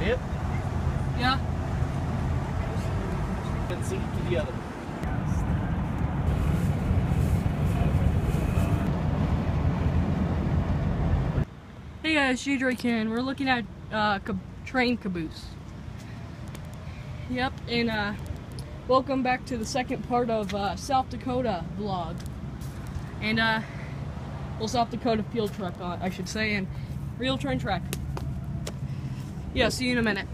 Yep. Yeah. And sing it to the other. Hey guys, and we're looking at uh, train caboose. Yep, and uh, welcome back to the second part of uh, South Dakota vlog. And uh, well, South Dakota field truck, uh, I should say, and real train track. Yeah, see you in a minute.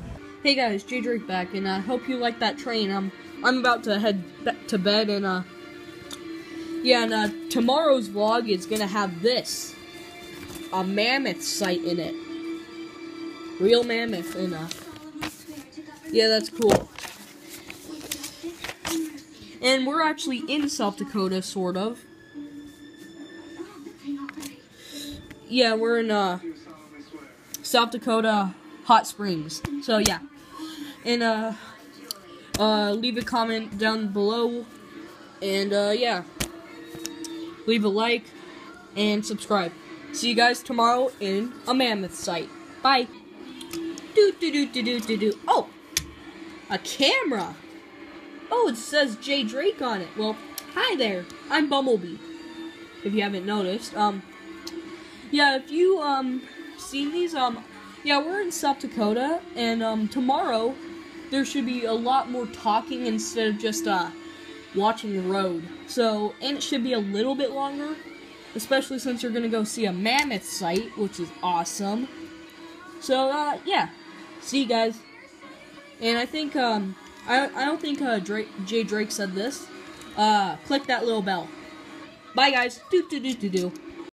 Hey guys, J Drake back, and I uh, hope you like that train. Um, I'm about to head to bed, and uh, yeah, and uh, tomorrow's vlog is gonna have this a mammoth site in it. Real mammoth and uh Yeah, that's cool. And we're actually in South Dakota, sort of. Yeah, we're in uh South Dakota Hot Springs. So yeah. And uh uh leave a comment down below and uh yeah. Leave a like and subscribe. See you guys tomorrow in a mammoth site. Bye. Do do do do do do do. Oh, a camera. Oh, it says J Drake on it. Well, hi there. I'm Bumblebee. If you haven't noticed, um, yeah. If you um seen these, um, yeah, we're in South Dakota, and um tomorrow there should be a lot more talking instead of just uh watching the road. So, and it should be a little bit longer especially since you're gonna go see a mammoth site, which is awesome. So uh, yeah, see you guys. And I think um, I I don't think uh, Drake Jay Drake said this. Uh, click that little bell. Bye guys. Do do do do do.